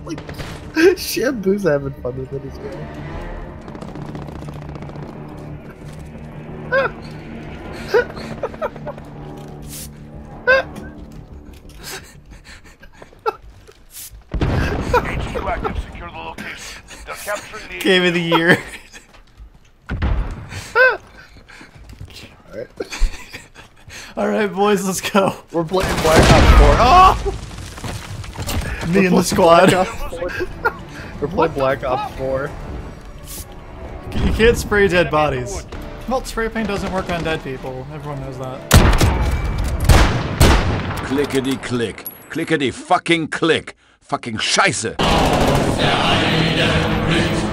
like, Shampoo's having fun with it as well. HQ active, secure the location. They're capturing the Game of the year. Alright. All right, boys, let's go. We're playing Black Ops 4. Me and the squad. playing Black Ops 4. We're playing Black Ops 4. You can't spray dead bodies. Well, spray paint doesn't work on dead people. Everyone knows that. Clickety click. Clickety fucking click. Fucking Scheiße. Ein kleines Bild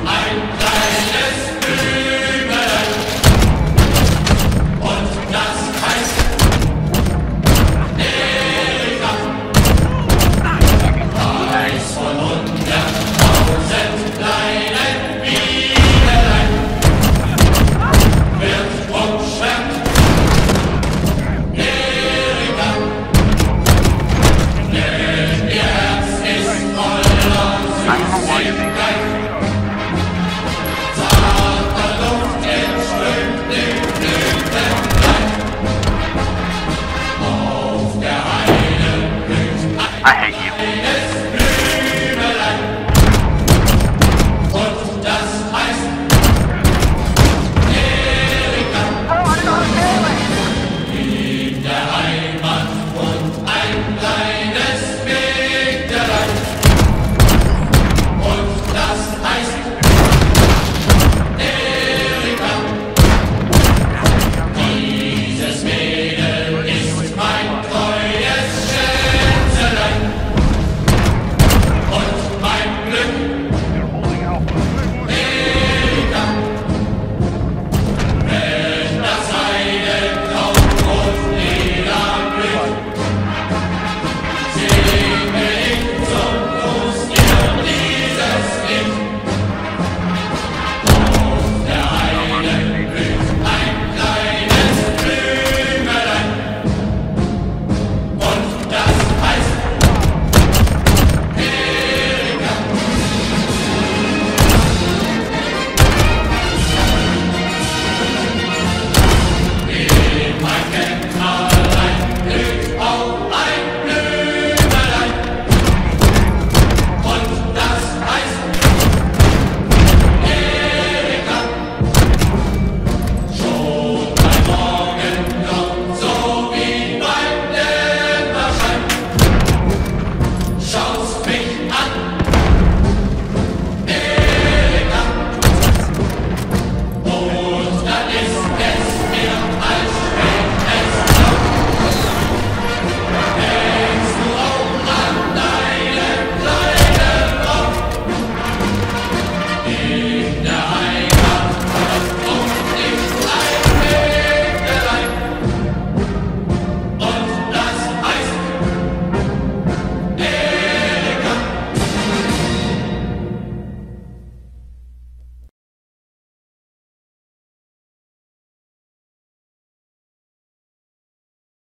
I don't know why you think that.